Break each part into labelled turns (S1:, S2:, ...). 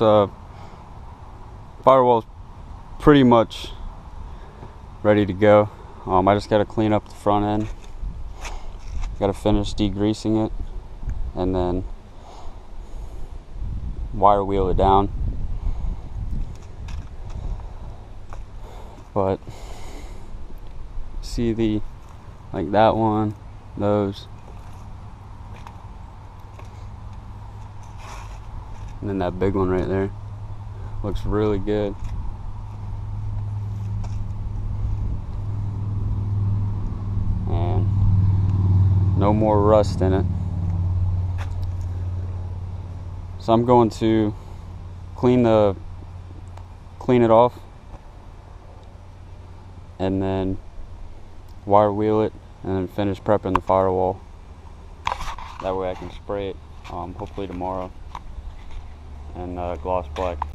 S1: All right, so firewall's pretty much ready to go. Um, I just got to clean up the front end. Got to finish degreasing it, and then wire wheel it down. But see the like that one, those. And then that big one right there. Looks really good. And no more rust in it. So I'm going to clean the clean it off and then wire wheel it and then finish prepping the firewall. That way I can spray it um, hopefully tomorrow and uh, gloss black.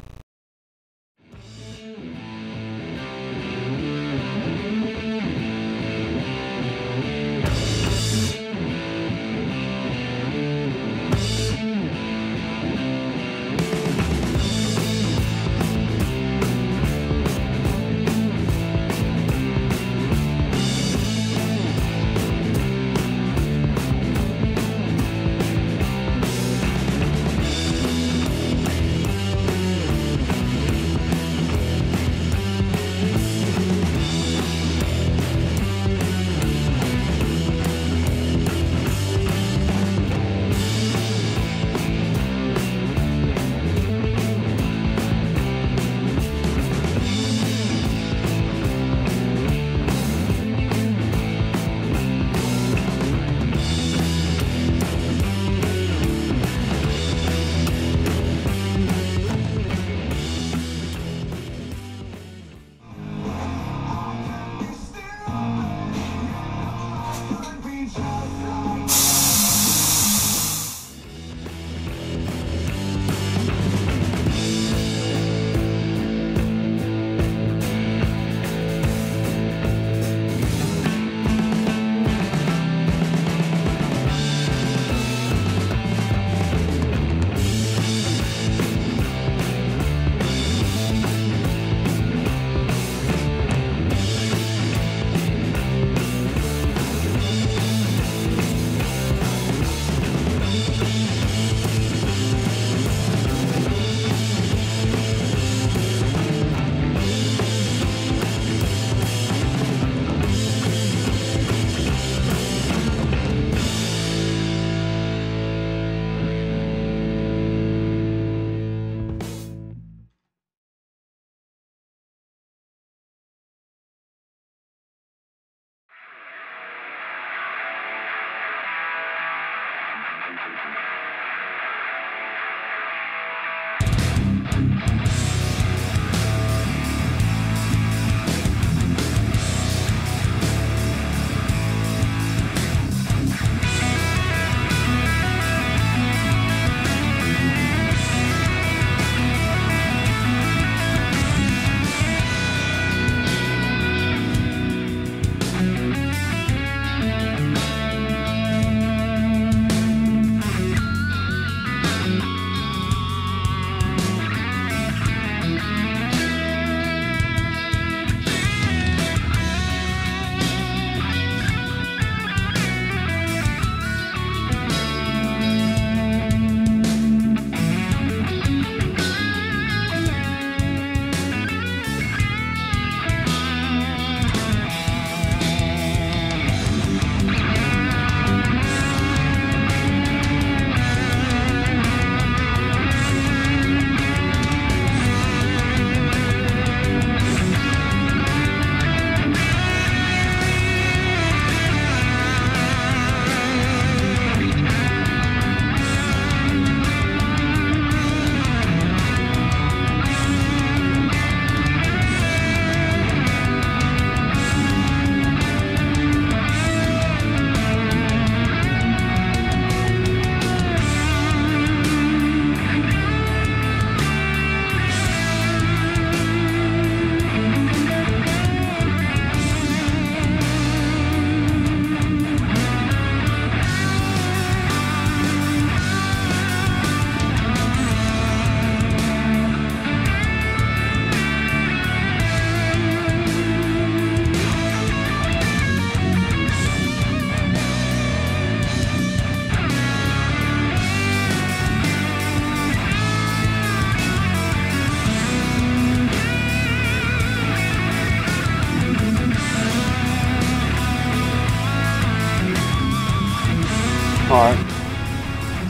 S1: Alright.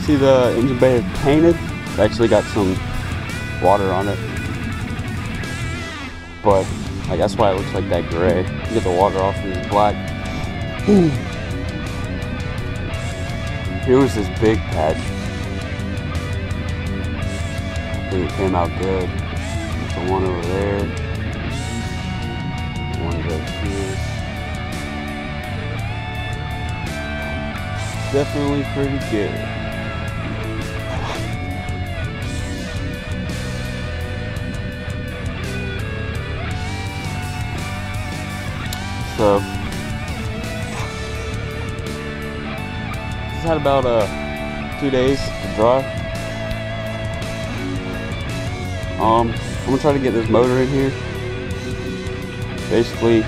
S1: See the engine bay is painted. It actually got some water on it. But like that's why it looks like that gray. You get the water off and it's black. Here was this big patch. I think it came out good. The one over there. One right here. Definitely pretty good. So this had about uh, two days to dry. Um, I'm gonna try to get this motor in here. Basically,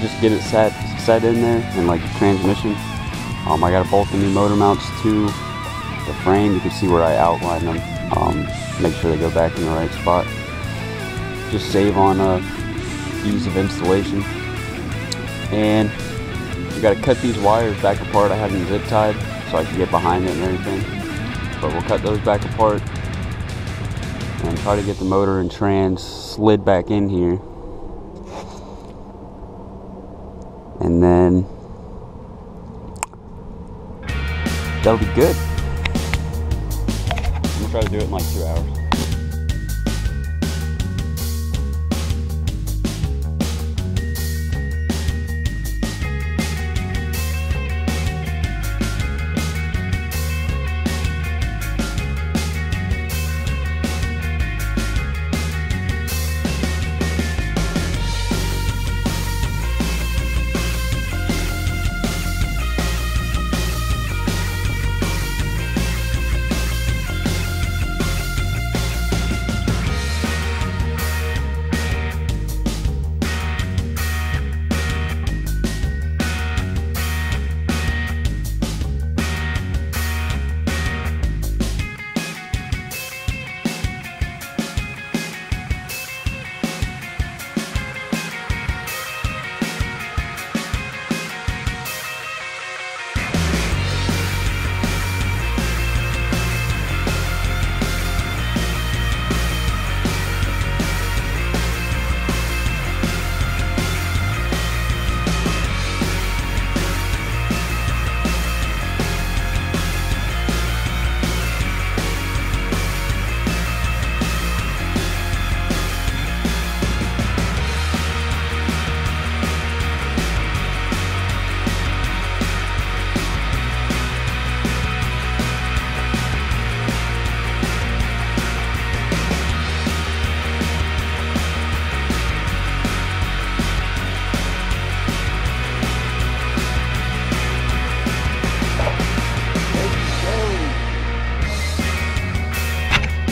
S1: just get it set set in there and like the transmission. Um, I gotta bolt the new motor mounts to the frame. You can see where I outline them. Um, make sure they go back in the right spot. Just save on uh, ease of installation and you got to cut these wires back apart. I had them zip tied so I can get behind it and everything. But we'll cut those back apart and try to get the motor and trans slid back in here. And then that'll be good. I'm gonna try to do it in like two hours.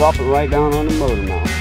S1: Drop it right down on the motor mount.